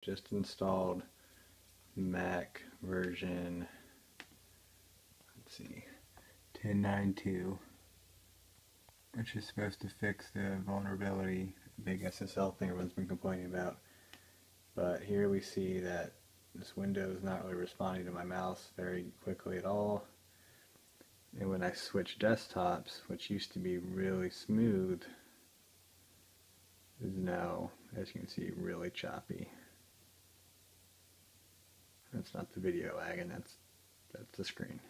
Just installed Mac version, let's see, 10.9.2, which is supposed to fix the vulnerability, big SSL thing everyone's been complaining about. But here we see that this window is not really responding to my mouse very quickly at all. And when I switch desktops, which used to be really smooth, is now, as you can see, really choppy. That's not the video lagging, that's, that's the screen.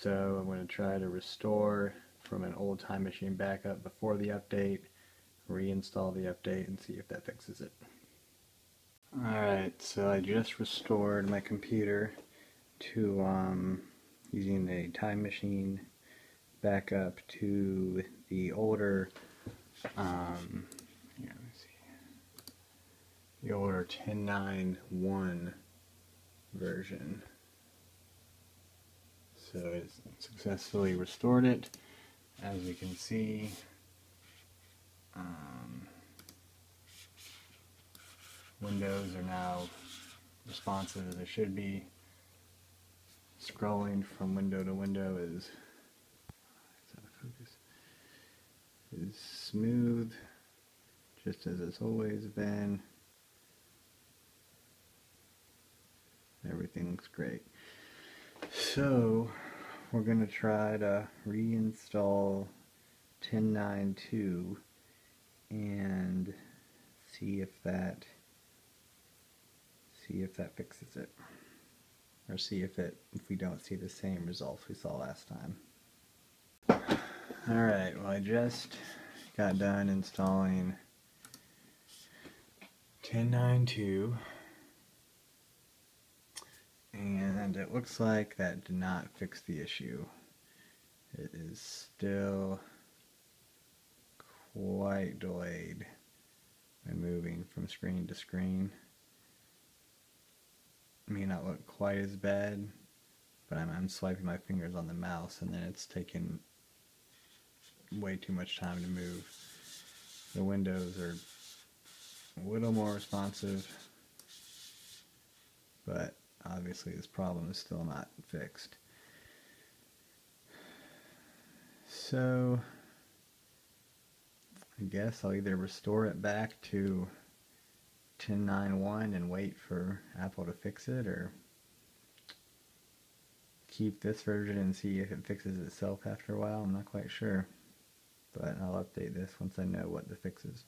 So I'm going to try to restore from an old time machine backup before the update, reinstall the update and see if that fixes it. Alright, so I just restored my computer to um, using a time machine backup to the older um, here, the older 10.9.1 version. So it's successfully restored it. As we can see, um, windows are now responsive as they should be. Scrolling from window to window is is smooth, just as it's always been. Looks great. So, we're going to try to reinstall 10.9.2 and see if that see if that fixes it. Or see if it if we don't see the same results we saw last time. Alright well I just got done installing 10.9.2 and it looks like that did not fix the issue. It is still quite delayed when moving from screen to screen. It may not look quite as bad, but I'm, I'm swiping my fingers on the mouse and then it's taking way too much time to move. The windows are a little more responsive, but obviously this problem is still not fixed. So I guess I'll either restore it back to 10.9.1 and wait for Apple to fix it or keep this version and see if it fixes itself after a while. I'm not quite sure. But I'll update this once I know what the fix is.